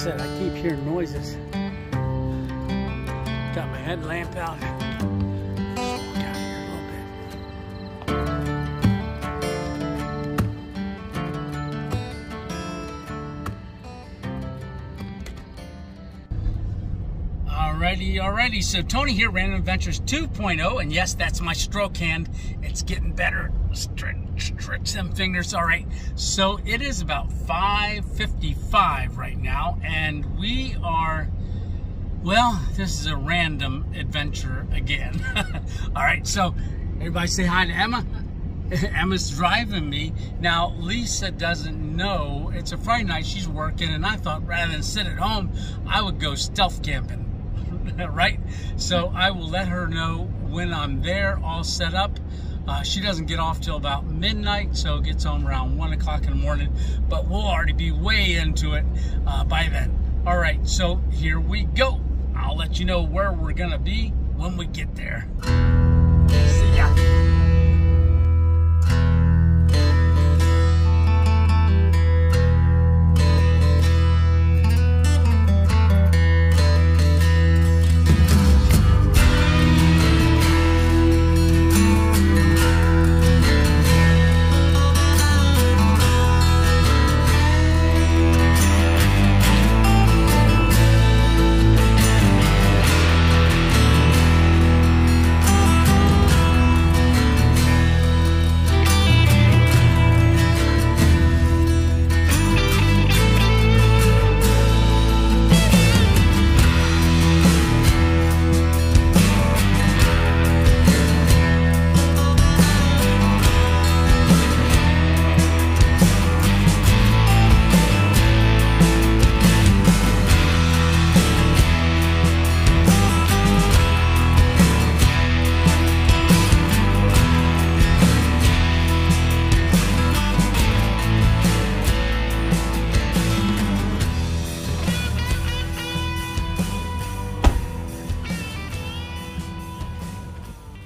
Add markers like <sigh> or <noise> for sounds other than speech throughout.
said, I keep hearing noises. Got my headlamp out. Alrighty, alrighty. So Tony here, Random Adventures 2.0, and yes, that's my stroke hand. It's getting better. Stretch, stretch them fingers. All right. So it is about 5:55 right now, and we are. Well, this is a random adventure again. <laughs> All right. So everybody say hi to Emma. <laughs> Emma's driving me. Now, Lisa doesn't know. It's a Friday night. She's working, and I thought rather than sit at home, I would go stealth camping. <laughs> right? So I will let her know when I'm there, all set up. Uh, she doesn't get off till about midnight, so gets home around one o'clock in the morning. But we'll already be way into it uh, by then. All right, so here we go. I'll let you know where we're gonna be when we get there.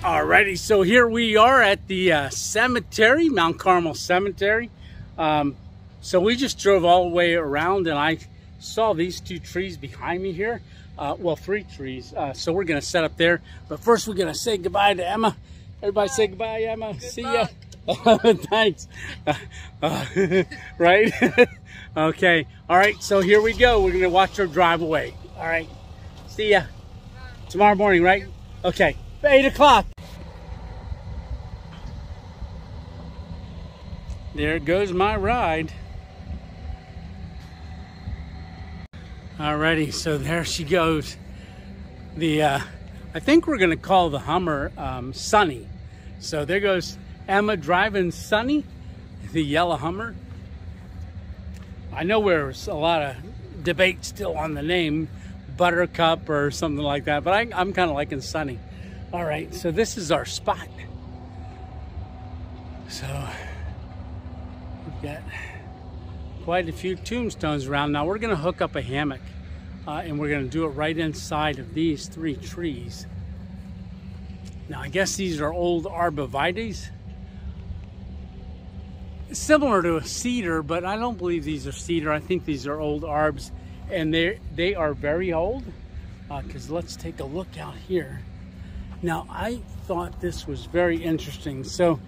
Alrighty, so here we are at the uh, cemetery, Mount Carmel Cemetery. Um, so we just drove all the way around and I saw these two trees behind me here. Uh, well, three trees. Uh, so we're going to set up there. But first we're going to say goodbye to Emma. Everybody say goodbye, Emma. See ya. <laughs> Thanks. Uh, uh, <laughs> right? <laughs> okay. All right, so here we go. We're going to watch her drive away. All right. See ya. Tomorrow morning, right? Okay. 8 o'clock. There goes my ride. Alrighty, so there she goes. The uh, I think we're gonna call the Hummer um, Sunny. So there goes Emma driving Sunny, the yellow Hummer. I know there's a lot of debate still on the name, Buttercup or something like that, but I, I'm kind of liking Sunny. All right, so this is our spot. So got quite a few tombstones around. Now we're gonna hook up a hammock uh, and we're gonna do it right inside of these three trees. Now I guess these are old arborvitaes. Similar to a cedar, but I don't believe these are cedar. I think these are old arbs and they they are very old because let's take a look out here. Now I thought this was very interesting. So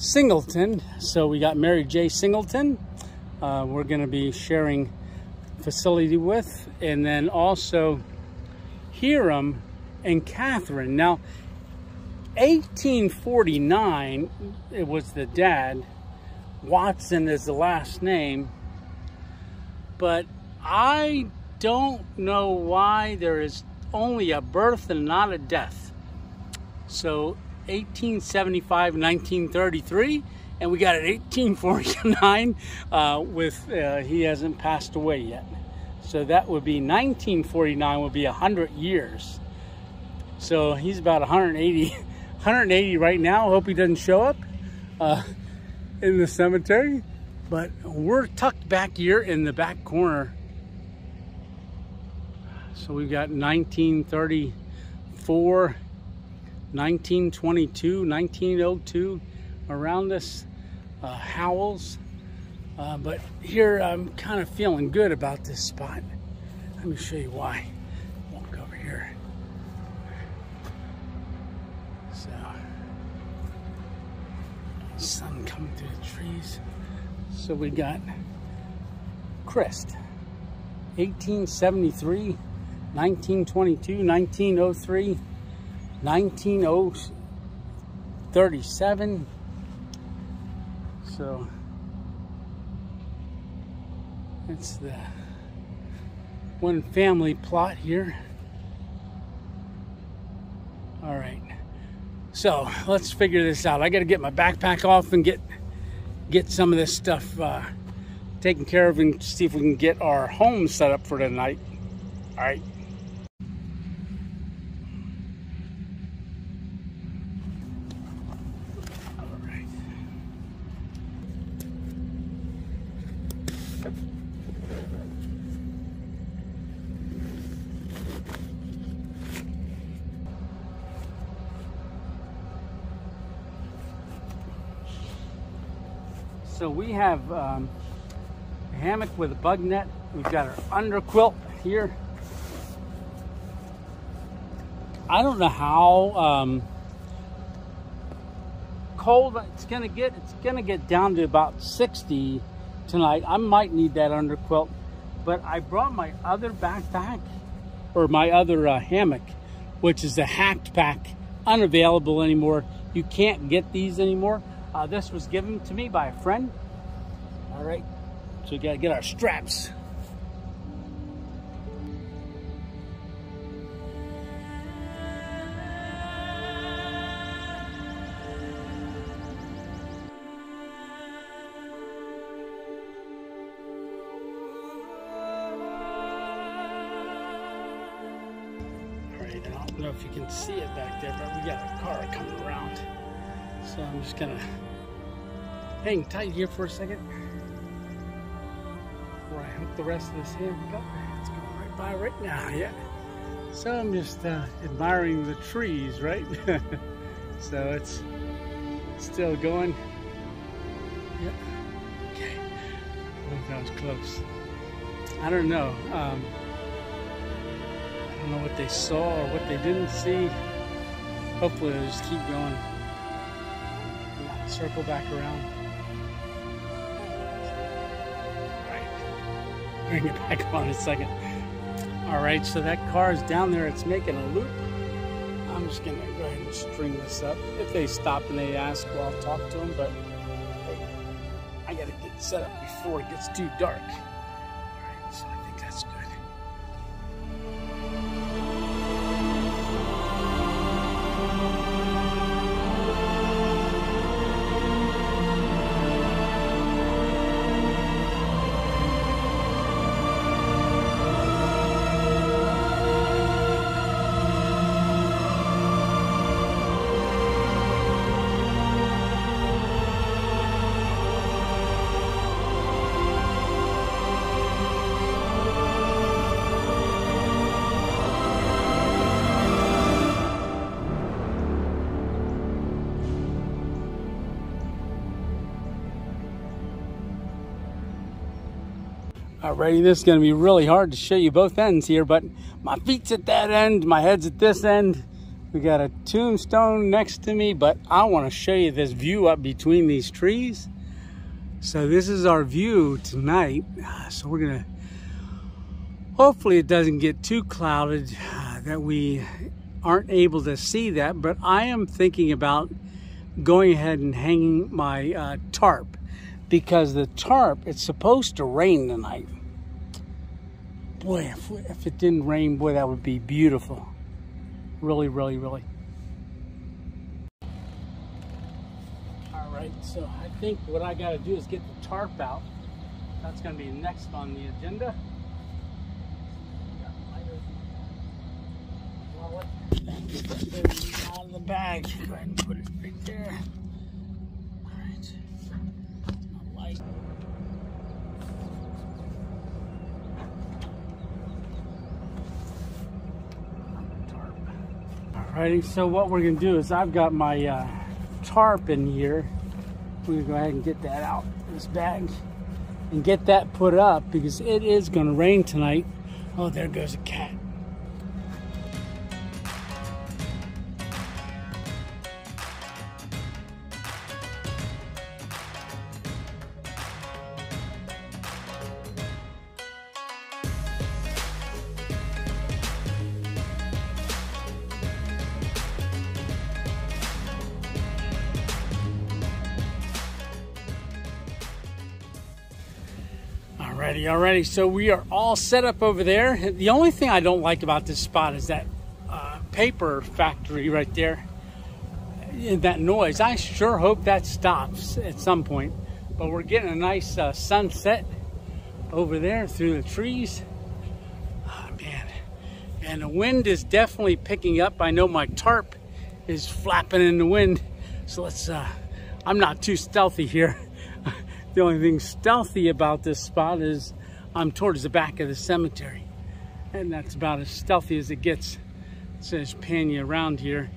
Singleton. So we got Mary J. Singleton. Uh, we're going to be sharing facility with, and then also Hiram and Catherine. Now, 1849, it was the dad. Watson is the last name, but I don't know why there is only a birth and not a death. So 1875, 1933, and we got it 1849 uh, with, uh, he hasn't passed away yet. So that would be 1949 would be 100 years. So he's about 180, 180 <laughs> right now. Hope he doesn't show up uh, in the cemetery. But we're tucked back here in the back corner. So we've got 1934, 1922, 1902 around us, uh, Howells. Uh, but here I'm kind of feeling good about this spot. Let me show you why. Walk over here. So, sun coming through the trees. So we got Crest, 1873, 1922, 1903, 1937. So it's the one family plot here. All right. So let's figure this out. I got to get my backpack off and get get some of this stuff uh, taken care of and see if we can get our home set up for tonight. All right. So we have um, a hammock with a bug net. We've got our under quilt here. I don't know how um, cold it's gonna get. It's gonna get down to about 60 tonight. I might need that under quilt, but I brought my other backpack or my other uh, hammock, which is a hacked pack, unavailable anymore. You can't get these anymore. Uh, this was given to me by a friend. All right, so we gotta get our straps. I don't know if you can see it back there, but we got a car coming around. So I'm just gonna hang tight here for a second. I the rest of this up. It's going right by right now, yeah. So I'm just uh, admiring the trees, right? <laughs> so it's still going. Yep. Okay. Oh, that was close. I don't know. Um, I don't know what they saw or what they didn't see. Hopefully they'll just keep going circle back around. Bring it back on in a second. All right, so that car is down there. It's making a loop. I'm just gonna go ahead and string this up. If they stop and they ask, well, I'll talk to them, but hey, I gotta get set up before it gets too dark. Alrighty, this is going to be really hard to show you both ends here, but my feet's at that end, my head's at this end. We got a tombstone next to me, but I want to show you this view up between these trees. So this is our view tonight. So we're going to, hopefully it doesn't get too clouded uh, that we aren't able to see that, but I am thinking about going ahead and hanging my uh, tarp because the tarp, it's supposed to rain tonight. Boy, if, if it didn't rain, boy, that would be beautiful. Really, really, really. All right, so I think what I got to do is get the tarp out. That's going to be next on the agenda. Out of the bag. Go ahead and put it right there. Alrighty, so what we're gonna do is I've got my uh, tarp in here. We're gonna go ahead and get that out, this bag, and get that put up because it is gonna rain tonight. Oh, there goes a cat. Alrighty, alrighty. So we are all set up over there. The only thing I don't like about this spot is that uh, paper factory right there. That noise. I sure hope that stops at some point. But we're getting a nice uh, sunset over there through the trees. Oh, man. And the wind is definitely picking up. I know my tarp is flapping in the wind. So let's, uh, I'm not too stealthy here. <laughs> The only thing stealthy about this spot is I'm towards the back of the cemetery. And that's about as stealthy as it gets. So just pan you around here.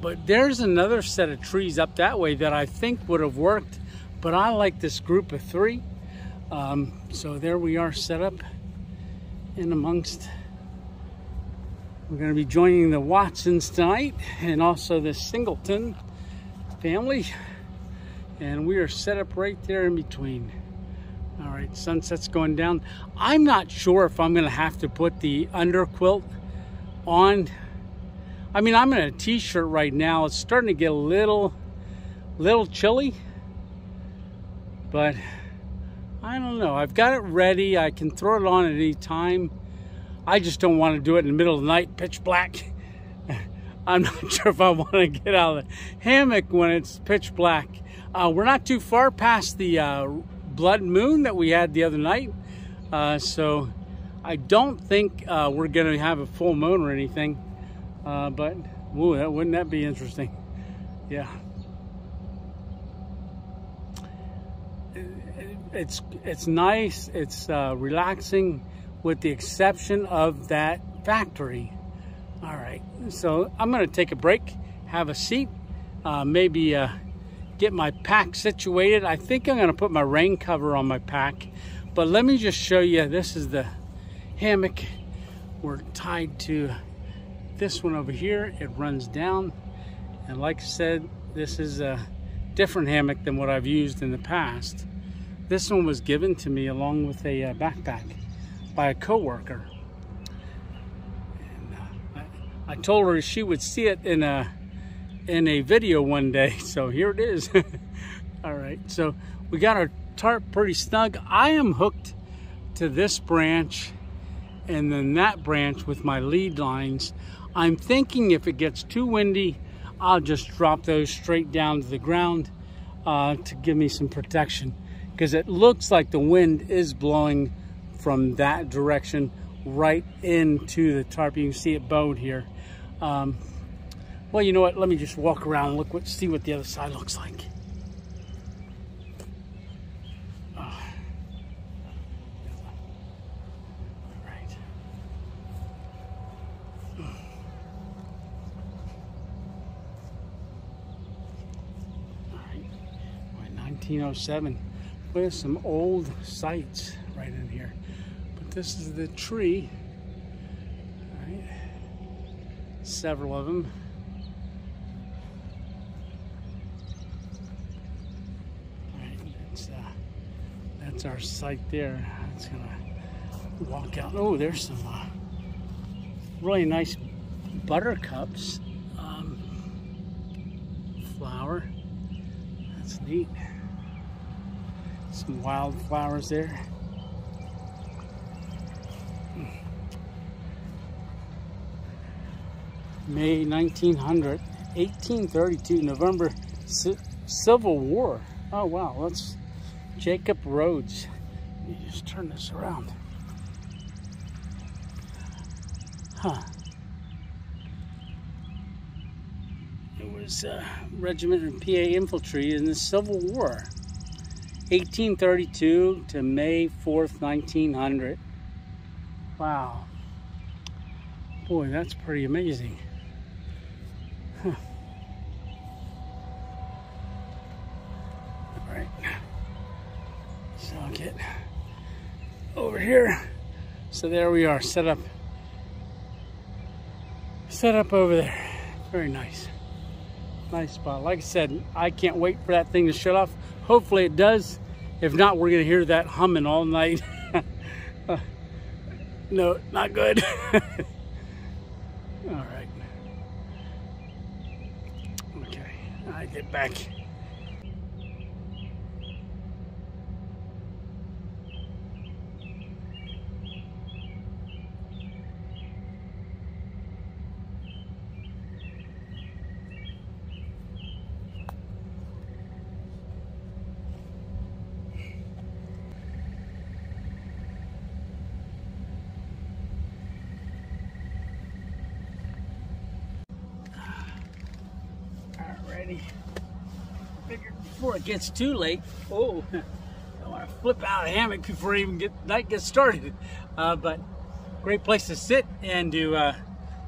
But there's another set of trees up that way that I think would have worked. But I like this group of three. Um, so there we are set up in amongst. We're going to be joining the Watsons tonight and also the Singleton family and we are set up right there in between. All right, sunset's going down. I'm not sure if I'm gonna have to put the under quilt on. I mean, I'm in a t-shirt right now. It's starting to get a little, little chilly, but I don't know. I've got it ready. I can throw it on at any time. I just don't want to do it in the middle of the night, pitch black. <laughs> I'm not sure if I want to get out of the hammock when it's pitch black. Uh, we're not too far past the uh, blood moon that we had the other night. Uh, so I don't think uh, we're going to have a full moon or anything. Uh, but ooh, that, wouldn't that be interesting? Yeah. It's, it's nice. It's uh, relaxing with the exception of that factory. All right. So I'm going to take a break, have a seat, maybe get my pack situated. I think I'm gonna put my rain cover on my pack, but let me just show you, this is the hammock. We're tied to this one over here. It runs down. And like I said, this is a different hammock than what I've used in the past. This one was given to me along with a uh, backpack by a coworker. And uh, I, I told her she would see it in a in a video one day. <laughs> So here it is. <laughs> All right, so we got our tarp pretty snug. I am hooked to this branch and then that branch with my lead lines. I'm thinking if it gets too windy, I'll just drop those straight down to the ground uh, to give me some protection because it looks like the wind is blowing from that direction right into the tarp. You can see it bowed here. Um, well, you know what? Let me just walk around and look what, see what the other side looks like. All right. 1907. There's some old sites right in here. But this is the tree. All right. Several of them. that's our site there. It's gonna walk out. Oh, there's some uh, really nice buttercups um, flower. That's neat. Some wildflowers there. May 1900, 1832, November, Civil War. Oh wow, that's Jacob Rhodes. Me just turn this around. Huh. It was uh, a regiment of PA infantry in the Civil War. 1832 to May 4th, 1900. Wow. Boy, that's pretty amazing. Huh. Get over here So there we are, set up, set up over there. Very nice. Nice spot. Like I said, I can't wait for that thing to shut off. Hopefully it does. If not, we're gonna hear that humming all night. <laughs> no, not good. <laughs> all right. Okay, I get back. Alrighty. Figured before it gets too late, oh, <laughs> I want to flip out of hammock before even get night gets started. Uh, but great place to sit and do. Uh,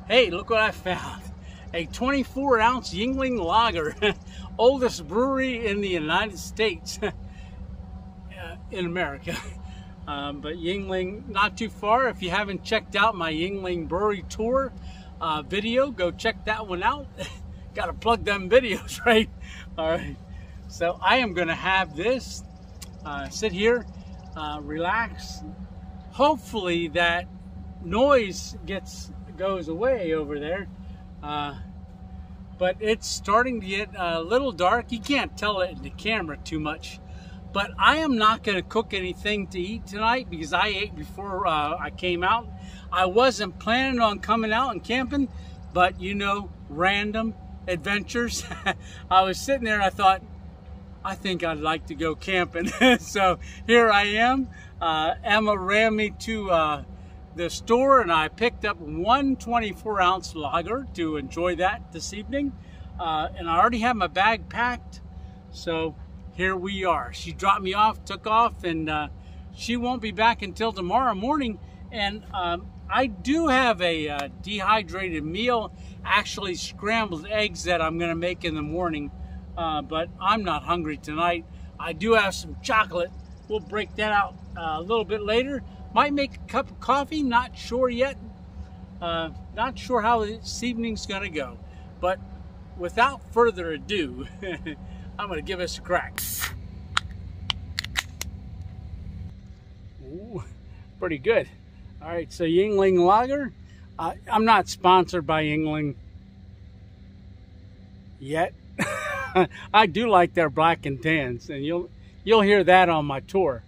hey, look what I found! A 24 ounce Yuengling Lager, <laughs> oldest brewery in the United States, <laughs> uh, in America. Um, but Yuengling, not too far. If you haven't checked out my Yuengling Brewery tour uh, video, go check that one out. Got to plug them videos, right? All right. So I am going to have this, uh, sit here, uh, relax. Hopefully that noise gets goes away over there. Uh, but it's starting to get a little dark. You can't tell it in the camera too much. But I am not going to cook anything to eat tonight because I ate before uh, I came out. I wasn't planning on coming out and camping, but you know, random adventures. <laughs> I was sitting there and I thought, I think I'd like to go camping. <laughs> so here I am. Uh, Emma ran me to uh, the store and I picked up one 24 ounce lager to enjoy that this evening. Uh, and I already have my bag packed. So here we are. She dropped me off, took off, and uh, she won't be back until tomorrow morning. And um, I do have a uh, dehydrated meal, actually scrambled eggs that I'm gonna make in the morning, uh, but I'm not hungry tonight. I do have some chocolate. We'll break that out uh, a little bit later. Might make a cup of coffee, not sure yet. Uh, not sure how this evening's gonna go. But without further ado, <laughs> I'm gonna give us a crack. Ooh, pretty good. All right, so Yuengling Lager. Uh, I'm not sponsored by Yuengling yet. <laughs> I do like their black and tans, and you'll you'll hear that on my tour.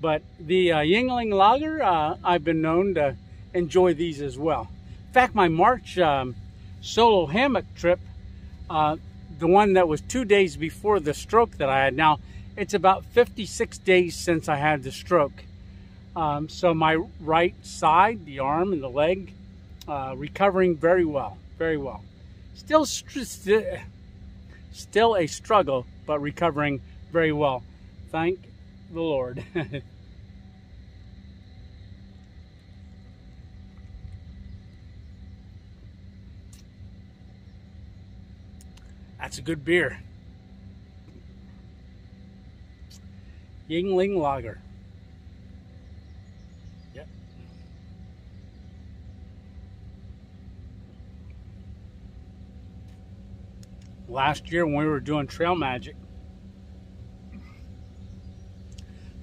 But the uh, Yuengling Lager, uh, I've been known to enjoy these as well. In fact, my March um, solo hammock trip, uh, the one that was two days before the stroke that I had. Now, it's about 56 days since I had the stroke. Um, so my right side, the arm and the leg, uh, recovering very well, very well. Still, st still a struggle, but recovering very well. Thank the Lord. <laughs> That's a good beer. Yuengling Lager. Last year when we were doing Trail Magic.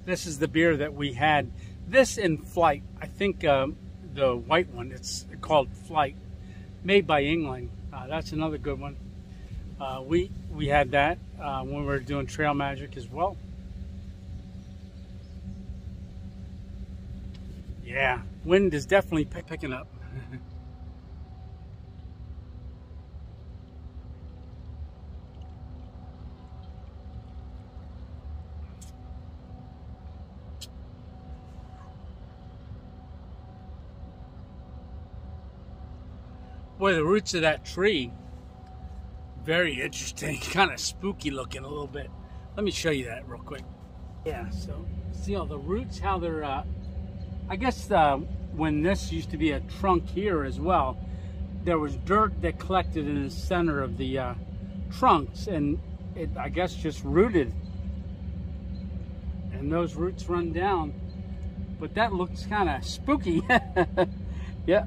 This is the beer that we had. This in Flight. I think um, the white one, it's called Flight, made by Yuengling. Uh, that's another good one. Uh, we we had that uh, when we were doing Trail Magic as well. Yeah, wind is definitely picking up. <laughs> Boy, the roots of that tree, very interesting, <laughs> kind of spooky looking a little bit. Let me show you that real quick. Yeah, so see all the roots, how they're, uh, I guess uh, when this used to be a trunk here as well, there was dirt that collected in the center of the uh, trunks and it, I guess, just rooted. And those roots run down But that looks kind of spooky. <laughs> yeah.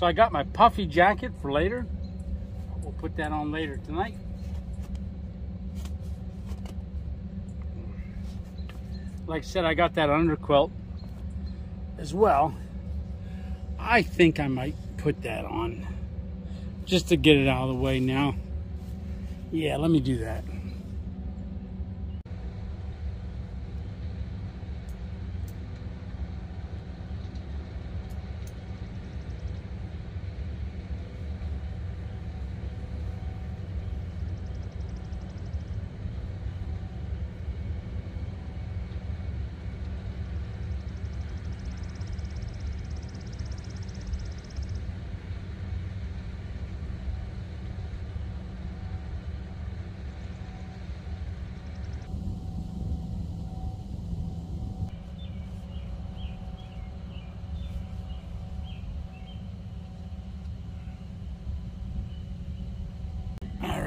So I got my puffy jacket for later. We'll put that on later tonight. Like I said, I got that underquilt as well. I think I might put that on just to get it out of the way now. Yeah, let me do that.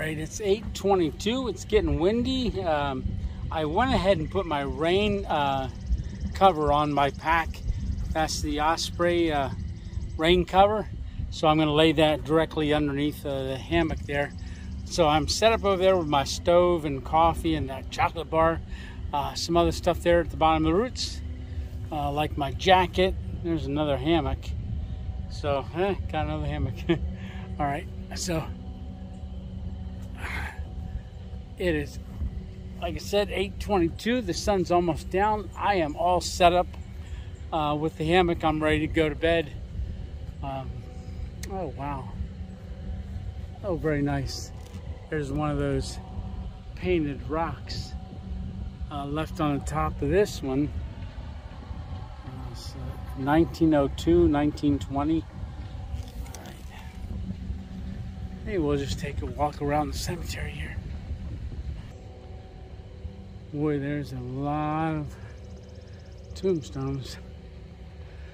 Right, it's 8.22. It's getting windy. Um, I went ahead and put my rain uh, cover on my pack. That's the Osprey uh, rain cover. So I'm going to lay that directly underneath uh, the hammock there. So I'm set up over there with my stove and coffee and that chocolate bar. Uh, some other stuff there at the bottom of the roots, uh, like my jacket. There's another hammock. So, eh, got another hammock. <laughs> All right, so it is, like I said, 822. The sun's almost down. I am all set up uh, with the hammock. I'm ready to go to bed. Um, oh, wow. Oh, very nice. There's one of those painted rocks uh, left on the top of this one. Uh, so 1902, 1920. Maybe we'll just take a walk around the cemetery here. Boy, there's a lot of tombstones.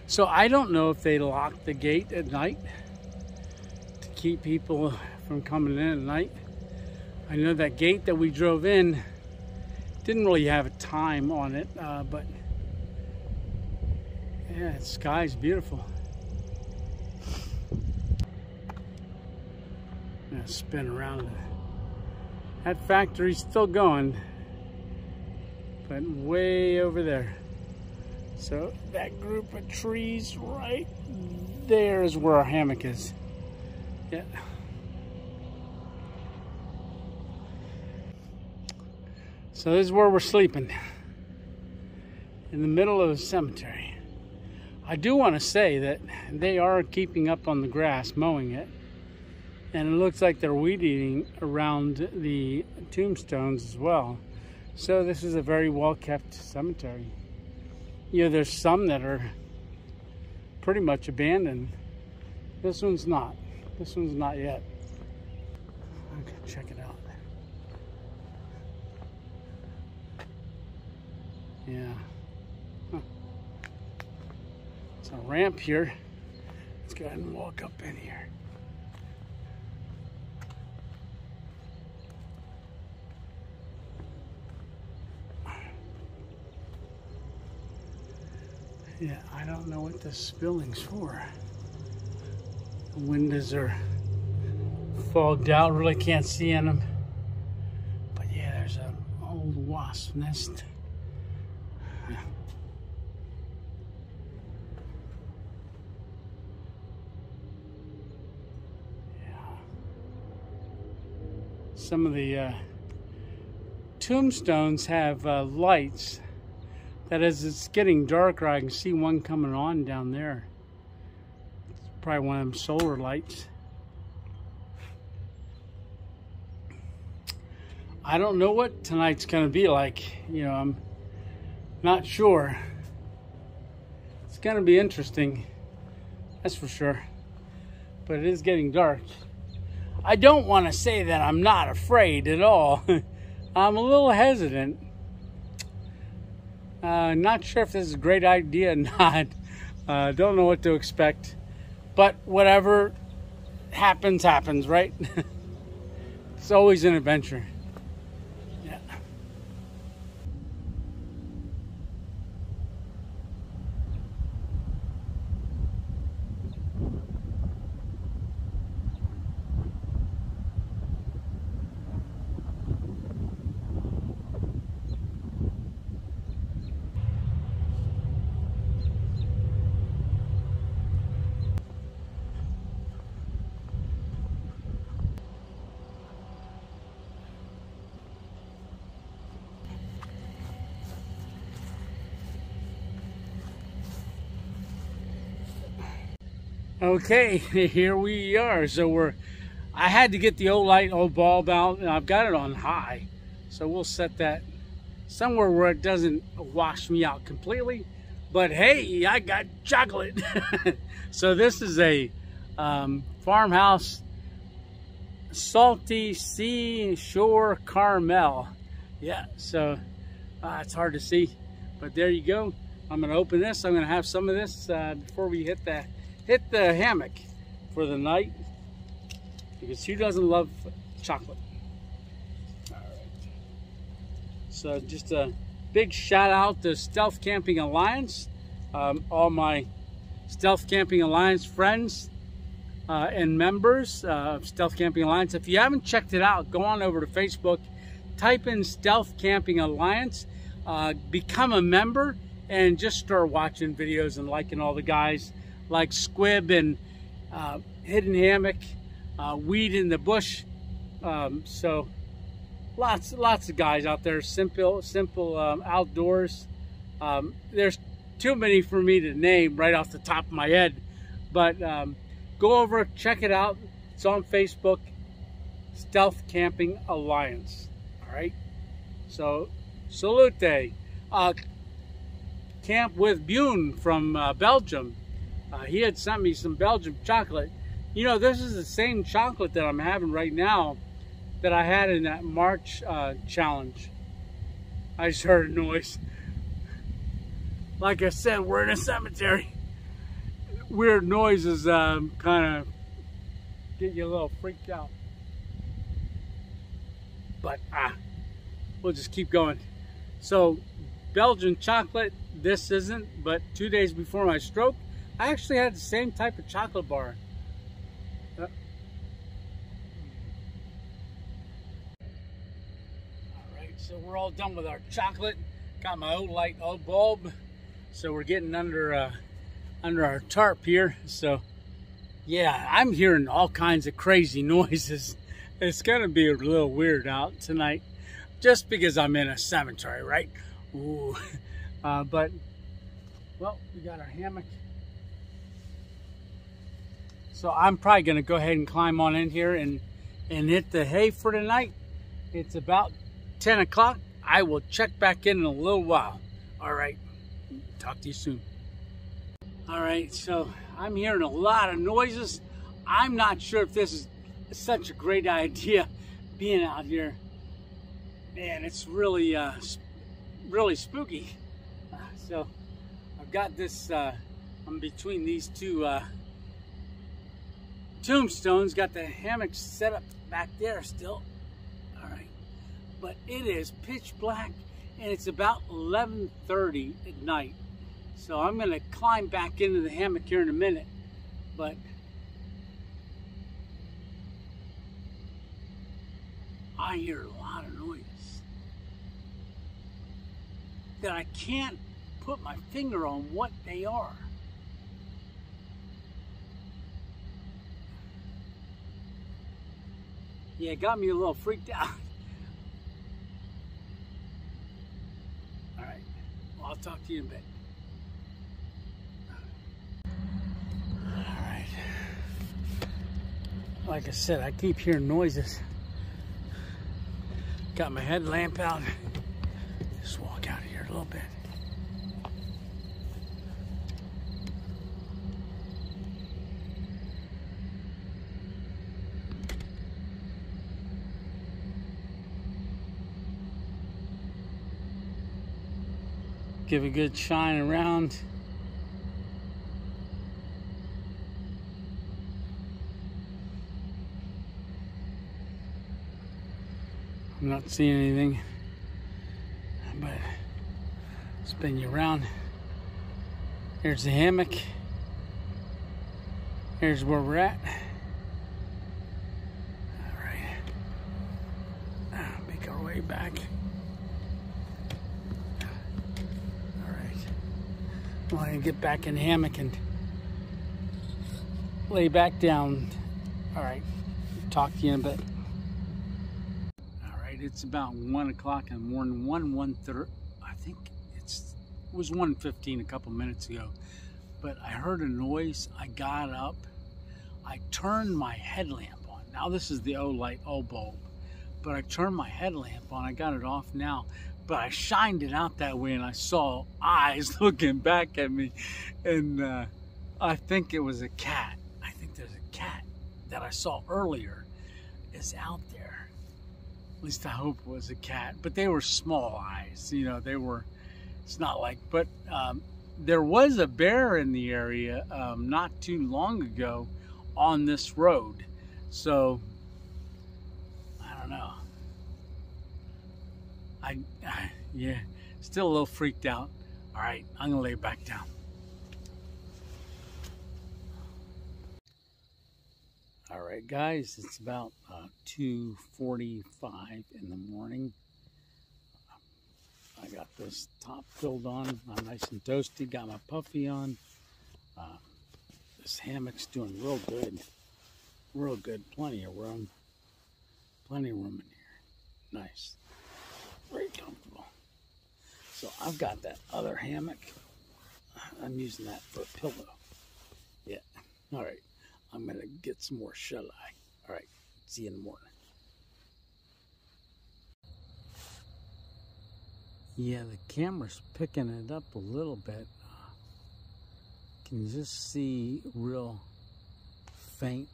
So I don't know if they lock the gate at night to keep people from coming in at night. I know that gate that we drove in didn't really have a time on it, uh, but yeah, the sky's beautiful. Spin around. That factory's still going but way over there. So that group of trees right there is where our hammock is. Yeah. So this is where we're sleeping. In the middle of the cemetery. I do want to say that they are keeping up on the grass, mowing it. And it looks like they're weed eating around the tombstones as well. So this is a very well kept cemetery. You know, there's some that are pretty much abandoned. This one's not. This one's not yet. Okay, check it out. Yeah. Huh. It's a ramp here. Let's go ahead and walk up in here. Yeah, I don't know what this spilling's for. The windows are fogged out, really can't see in them. But yeah, there's an old wasp nest. Yeah. Some of the uh, tombstones have uh, lights that as it's getting darker, I can see one coming on down there. It's probably one of them solar lights. I don't know what tonight's going to be like. You know, I'm not sure. It's going to be interesting. That's for sure. But it is getting dark. I don't want to say that I'm not afraid at all. <laughs> I'm a little hesitant uh, not sure if this is a great idea or <laughs> not. Uh, don't know what to expect. But whatever happens, happens, right? <laughs> it's always an adventure. Yeah. Okay, <laughs> here we are. So we're, I had to get the Olight, old bulb out and I've got it on high. So we'll set that somewhere where it doesn't wash me out completely. But hey, I got chocolate. <laughs> so this is a um, farmhouse salty sea shore caramel. Yeah, so uh, it's hard to see, but there you go. I'm gonna open this. I'm gonna have some of this uh, before we hit the hit the hammock for the night because who doesn't love chocolate? All right. So just a big shout out to Stealth Camping Alliance, um, all my Stealth Camping Alliance friends uh, and members of Stealth Camping Alliance. If you haven't checked it out, go on over to Facebook, type in Stealth Camping Alliance, uh, become a member, and just start watching videos and liking all the guys like Squib and uh, Hidden Hammock, uh, Weed in the Bush. Um, so lots, lots of guys out there, simple, simple um, outdoors. Um, there's too many for me to name right off the top of my head, but um, go over, check it out. It's on Facebook, Stealth Camping Alliance. All right. So, salute. Uh, camp with Bune from uh, Belgium. Uh, he had sent me some Belgium chocolate. You know, this is the same chocolate that I'm having right now that I had in that March uh, challenge. I just heard a noise. Like I said, we're in a cemetery weird noises um, kind of get you a little freaked out. But ah, we'll just keep going. So Belgian chocolate, this isn't, but two days before my stroke, I actually had the same type of chocolate bar. Uh, all right, so we're all done with our chocolate. Got my Olight Obulb. So we're getting under uh, under our tarp here. So yeah, I'm hearing all kinds of crazy <laughs> noises. It's gonna be a little weird out tonight just because I'm in a cemetery, right? Ooh. <laughs> Uh, but, well, we got our hammock. So I'm probably gonna go ahead and climb on in here and, and hit the hay for tonight. It's about 10 o'clock. I will check back in in a little while. All right, talk to you soon. All right, so I'm hearing a lot of noises. I'm not sure if this is such a great idea <laughs> being out here. Man, it's really, uh, really spooky. So I've got this, uh, I'm between these two uh, tombstones, got the hammock set up back there still. All right, but it is pitch black and it's about 11.30 at night. So I'm going to climb back into the hammock here in a minute. But I hear a lot of noise that I can't put my finger on what they are. Yeah, got me a little freaked out. <laughs> All right, well, I'll talk to you in a bit. All right. Like I said, I keep hearing noises. Got my headlamp out. Just walk out of here a little bit. Give a good shine around. I'm not seeing anything, but spin you around. Here's the hammock. Here's where we're at. All right. Ah, make our way back. All right. To get back in hammock and lay back down. All right. Talk to you in a bit All right, It's about one o'clock in the morning. One one thirty. I think it's it was one fifteen a couple minutes ago. but I heard a noise. I got up. I turned my headlamp on. Now this is the Olight, O bulb, but I turned my headlamp on. I got it off now, but I shined it out that way and I saw eyes <laughs> looking back at me, and uh, I think it was a cat. I think there's a cat that I saw earlier is out there. At least I hope it was a cat, but they were small eyes. You know, they were. It's not like, but um, there was a bear in the area um, not too long ago on this road. So, I don't know. I, I yeah, still a little freaked out. All right, I'm gonna lay back down. All right, guys, it's about uh, 2.45 in the morning. I got this top filled on. I'm nice and toasty. Got my puffy on. Uh, this hammock's doing real good. Real good. Plenty of room. Plenty of room in here. Nice. Very comfortable. So I've got that other hammock. I'm using that for a pillow. Yeah. All right. I'm going to get some more shut-eye. All right. See you in the morning. Yeah, the camera's picking it up a little bit. Can just see real faint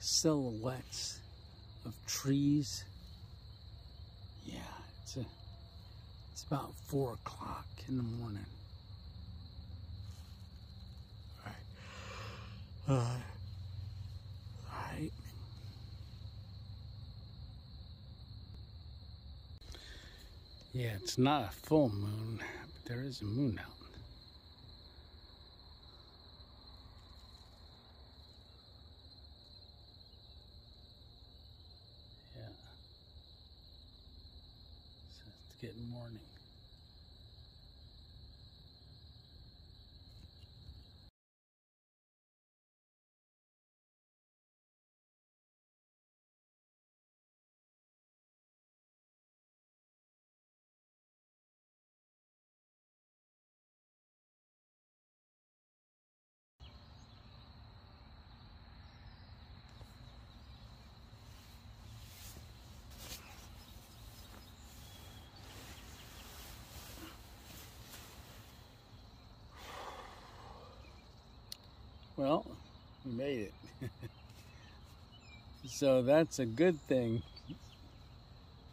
silhouettes of trees? Yeah, it's a, it's about four o'clock in the morning. All right. Uh, all right. Yeah, it's not a full moon, but there is a moon out. Yeah. So it's getting morning. Well, we made it. <laughs> so that's a good thing.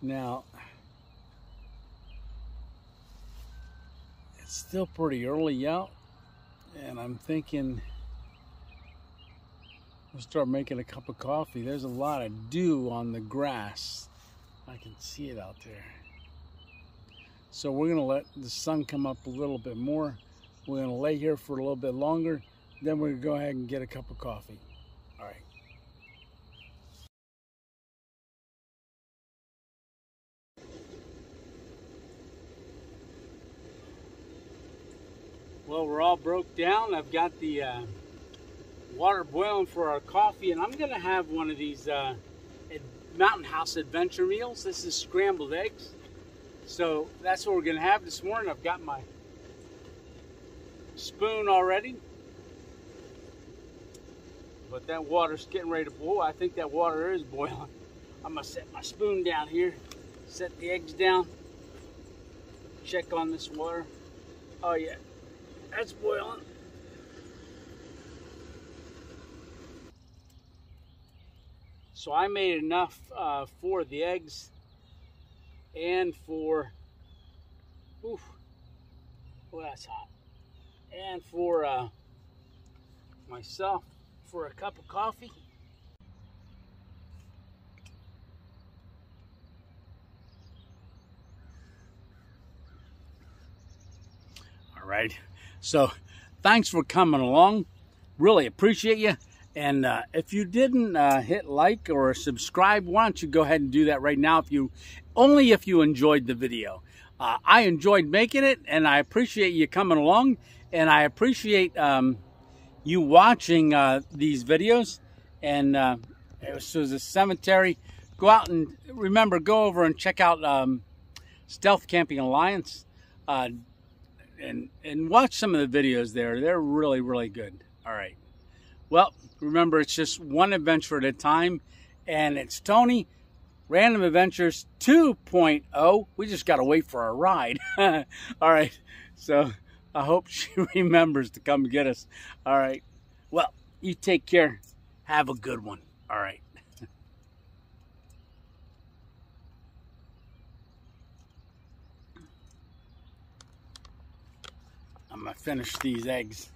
Now, it's still pretty early out, and I'm thinking we'll start making a cup of coffee. There's a lot of dew on the grass. I can see it out there. So we're gonna let the sun come up a little bit more. We're gonna lay here for a little bit longer then we're going to go ahead and get a cup of coffee. All right. Well, we're all broke down. I've got the uh, water boiling for our coffee, and I'm going to have one of these uh, Mountain House Adventure meals. This is scrambled eggs. So that's what we're going to have this morning. I've got my spoon already. But that water's getting ready to boil. I think that water is boiling. I'm gonna set my spoon down here, set the eggs down, check on this water. Oh yeah, that's boiling. So I made enough uh, for the eggs and for, oof, oh that's hot, and for uh, myself for a cup of coffee. All right. So thanks for coming along. Really appreciate you. And uh, if you didn't uh, hit like or subscribe, why don't you go ahead and do that right now if you only if you enjoyed the video. Uh, I enjoyed making it and I appreciate you coming along and I appreciate um, you watching uh, these videos. And uh, was a cemetery. Go out and remember, go over and check out um, Stealth Camping Alliance. Uh, and and watch some of the videos there. They're really really good. All right. Well, remember it's just one adventure at a time, and it's Tony. Random Adventures 2.0. We just got to wait for our ride. <laughs> All right. So I hope <laughs> she remembers to come get us. All right. Well, you take care. Have a good one. All right. <laughs> I'm going to finish these eggs.